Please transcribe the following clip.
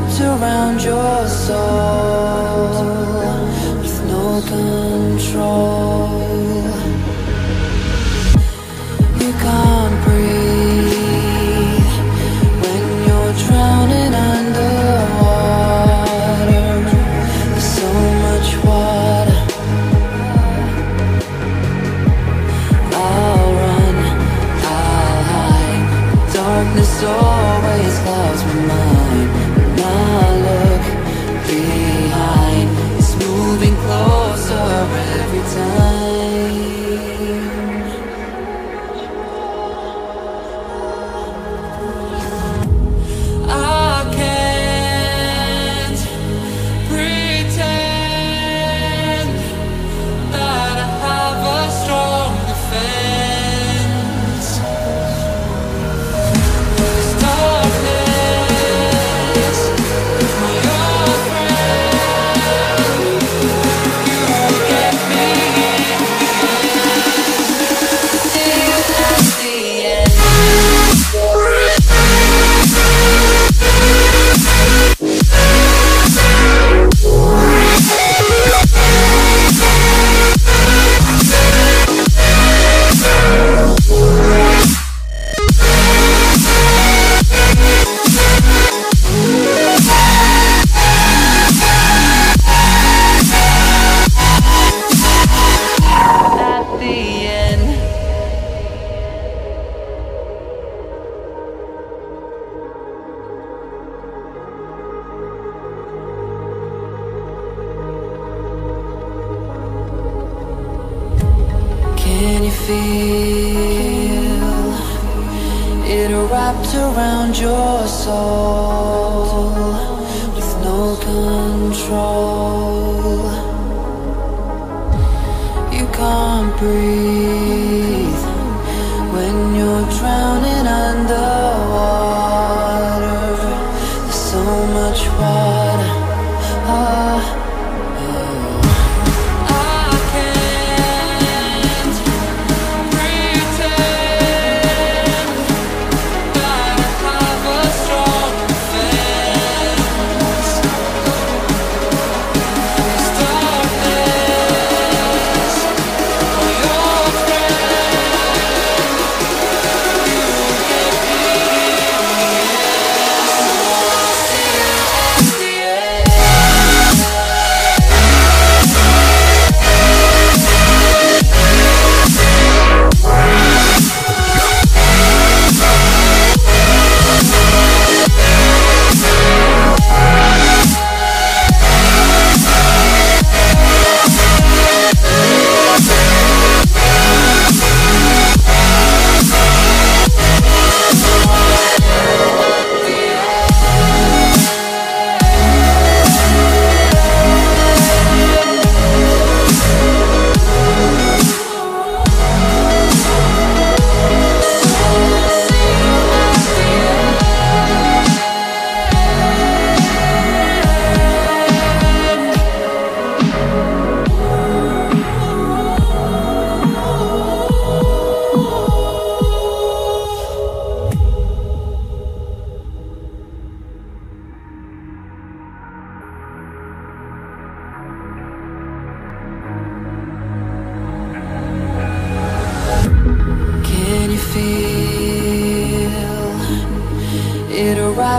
wrapped around your soul with no control. feel it wrapped around your soul.